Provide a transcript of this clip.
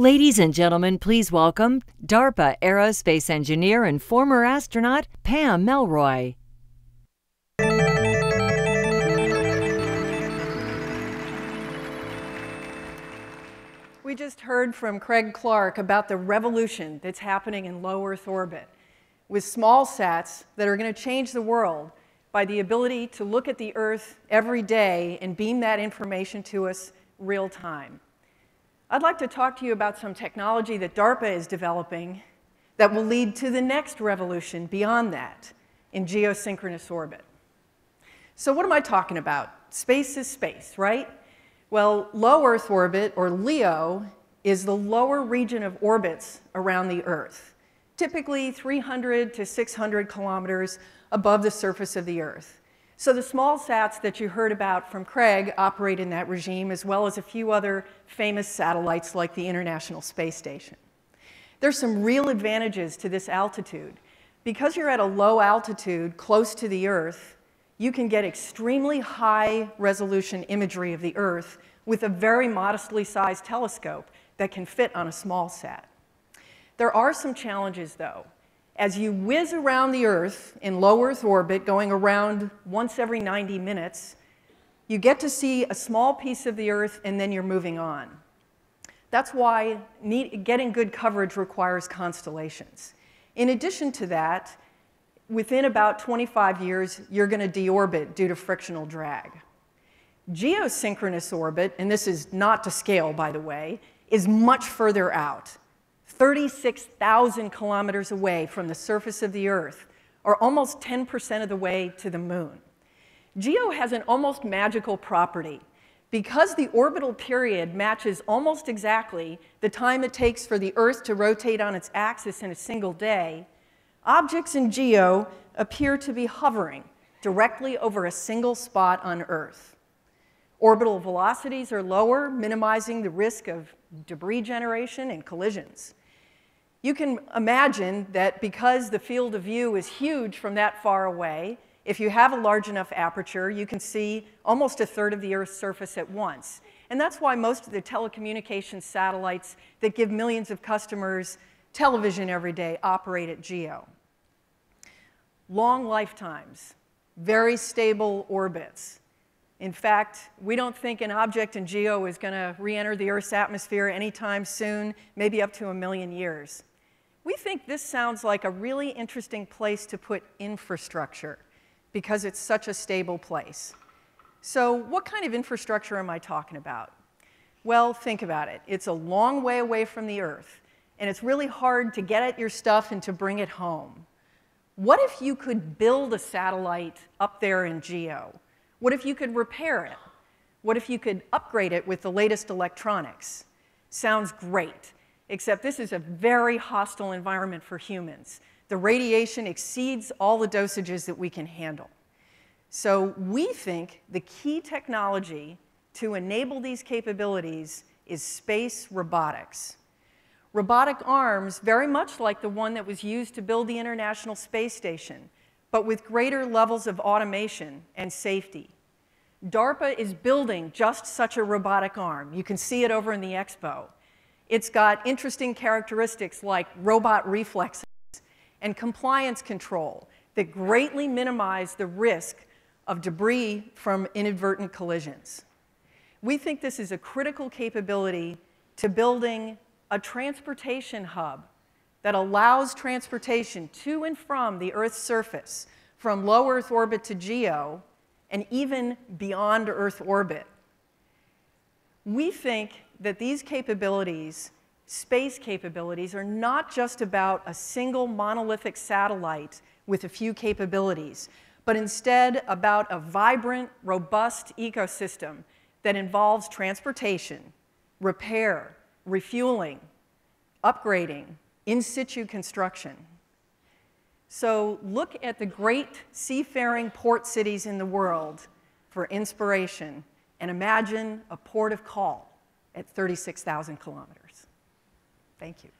Ladies and gentlemen, please welcome DARPA aerospace engineer and former astronaut Pam Melroy. We just heard from Craig Clark about the revolution that's happening in low Earth orbit with small sats that are going to change the world by the ability to look at the Earth every day and beam that information to us real time. I'd like to talk to you about some technology that DARPA is developing that will lead to the next revolution beyond that in geosynchronous orbit. So what am I talking about? Space is space, right? Well, low Earth orbit, or LEO, is the lower region of orbits around the Earth, typically 300 to 600 kilometers above the surface of the Earth. So the small sats that you heard about from Craig operate in that regime, as well as a few other famous satellites like the International Space Station. There's some real advantages to this altitude. Because you're at a low altitude close to the Earth, you can get extremely high resolution imagery of the Earth with a very modestly sized telescope that can fit on a small sat. There are some challenges, though as you whiz around the Earth in low Earth orbit, going around once every 90 minutes, you get to see a small piece of the Earth and then you're moving on. That's why need, getting good coverage requires constellations. In addition to that, within about 25 years, you're going to deorbit due to frictional drag. Geosynchronous orbit, and this is not to scale, by the way, is much further out. 36,000 kilometers away from the surface of the Earth, or almost 10% of the way to the moon. GEO has an almost magical property. Because the orbital period matches almost exactly the time it takes for the Earth to rotate on its axis in a single day, objects in GEO appear to be hovering directly over a single spot on Earth. Orbital velocities are lower, minimizing the risk of debris generation and collisions. You can imagine that because the field of view is huge from that far away, if you have a large enough aperture, you can see almost a third of the Earth's surface at once. And that's why most of the telecommunications satellites that give millions of customers television every day operate at GEO. Long lifetimes, very stable orbits. In fact, we don't think an object in GEO is going to re-enter the Earth's atmosphere anytime soon, maybe up to a million years. We think this sounds like a really interesting place to put infrastructure because it's such a stable place. So what kind of infrastructure am I talking about? Well, think about it. It's a long way away from the Earth, and it's really hard to get at your stuff and to bring it home. What if you could build a satellite up there in GEO? What if you could repair it? What if you could upgrade it with the latest electronics? Sounds great except this is a very hostile environment for humans. The radiation exceeds all the dosages that we can handle. So we think the key technology to enable these capabilities is space robotics. Robotic arms, very much like the one that was used to build the International Space Station, but with greater levels of automation and safety. DARPA is building just such a robotic arm. You can see it over in the expo. It's got interesting characteristics like robot reflexes and compliance control that greatly minimize the risk of debris from inadvertent collisions. We think this is a critical capability to building a transportation hub that allows transportation to and from the Earth's surface, from low Earth orbit to GEO, and even beyond Earth orbit. We think that these capabilities, space capabilities, are not just about a single monolithic satellite with a few capabilities, but instead about a vibrant, robust ecosystem that involves transportation, repair, refueling, upgrading, in situ construction. So look at the great seafaring port cities in the world for inspiration and imagine a port of call at 36,000 kilometers. Thank you.